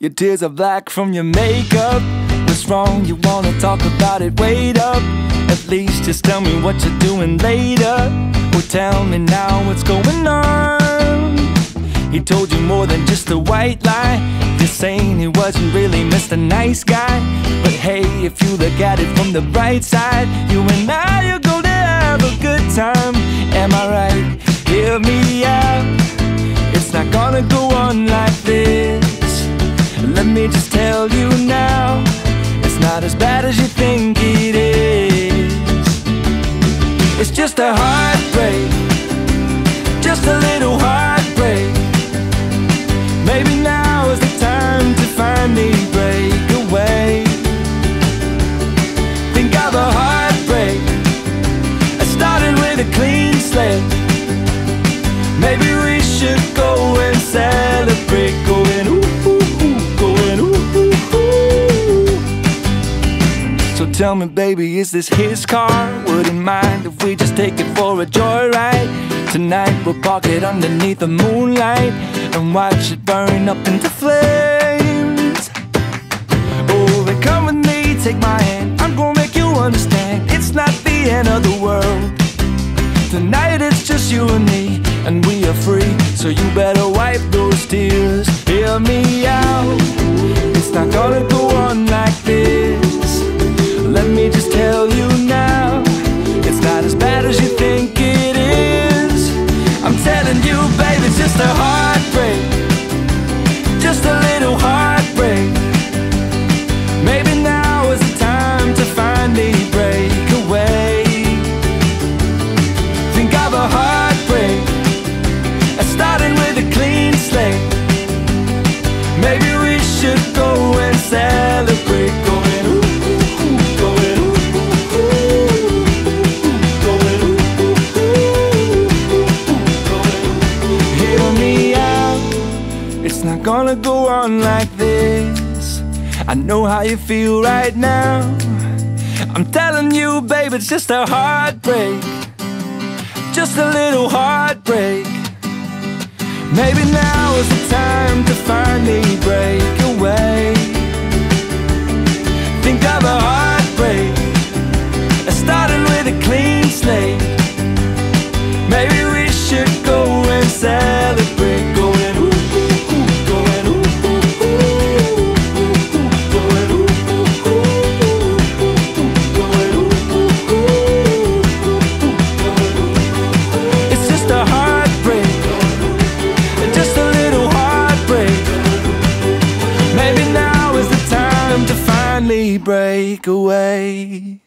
Your tears are black from your makeup. What's wrong? You wanna talk about it? Wait up. At least just tell me what you're doing later. Or tell me now what's going on. He told you more than just a white lie. You're saying he wasn't really Mr. Nice Guy. But hey, if you look at it from the bright side, you and I are gonna have a good time. Am I right? Hear me just a heartbreak, just a little heartbreak. Maybe now is the time to finally break away. Think of a heartbreak, starting with a clean slate. Maybe we should go tell me, baby, is this his car? Wouldn't mind if we just take it for a joyride? Tonight we'll park it underneath the moonlight and watch it burn up into flames. Oh, then come with me, take my hand. I'm gonna make you understand. It's not the end of the world. Tonight it's just you and me, and we are free. So you better wipe those tears. Hear me out. It's not gonna go just a heartbreak. Just a little heartbreak. Maybe now is the time to finally break away. Think of a heartbreak, starting with a clean slate. Maybe we should go gonna go on like this. I know how you feel right now. I'm telling you, babe, it's just a heartbreak just a little heartbreak. Maybe now is the time to finally break away. Break away.